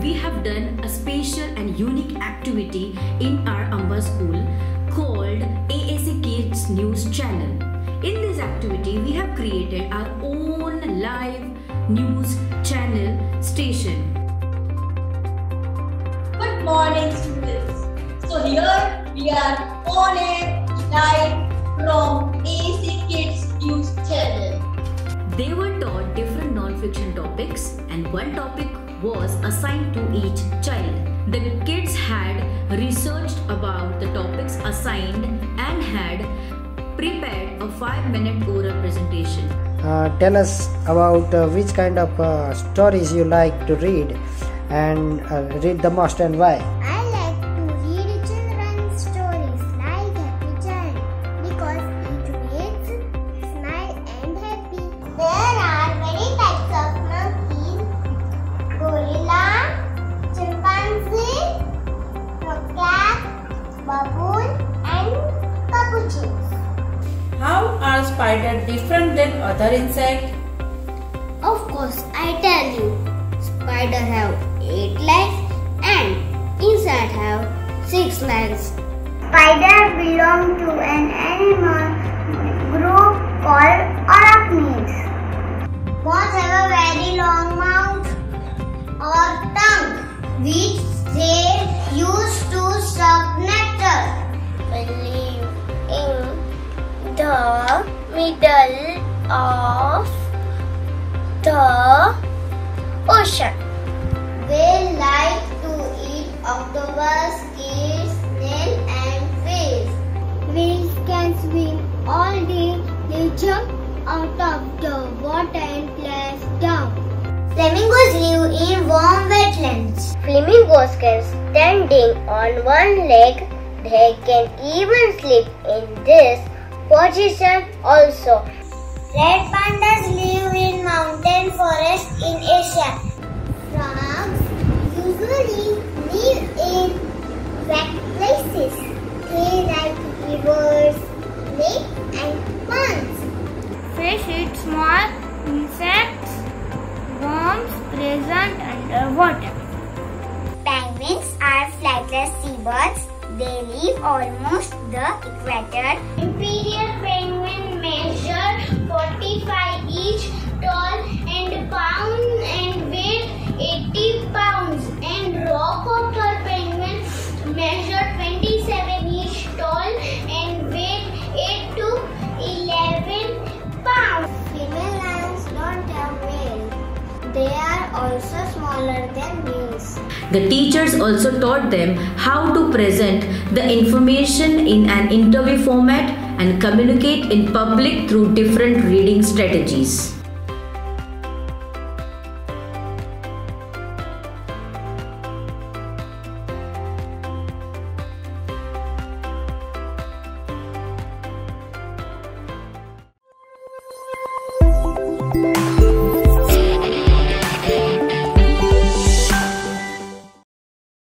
We have done a special and unique activity in our Amba school called ASE Kids News Channel. In this activity, we have created our own live news channel station. Good morning, students. So here we are on air live from ASE Kids News Channel. They were taught different non-fiction topics and one topic was assigned to each child. The kids had researched about the topics assigned and had prepared a 5-minute oral presentation. Uh, tell us about uh, which kind of uh, stories you like to read and uh, read the most and why. Capuchins. How are spiders different than other insects? Of course, I tell you. Spider have eight legs and insect have six legs. Spider belong to an animal group called arachnids. Moths have a very long mouth or tongue which they use to suck middle of the ocean. They like to eat octopus, squids, snail and fish. Whales can swim all day. They jump out of the water and splash down. Flamingos live in warm wetlands. Flamingos can standing on one leg. They can even sleep in this position also. Underwater. Penguins are flightless seabirds. They live almost the equator. Imperial penguin measure 45 each, tall and pound and weight 80 pounds. And rockhopper penguin measure 27 each, tall and weight 8 to 11 pounds. Female lions don't have male. They are also smaller than. The teachers also taught them how to present the information in an interview format and communicate in public through different reading strategies.